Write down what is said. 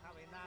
เข้าไปหน้า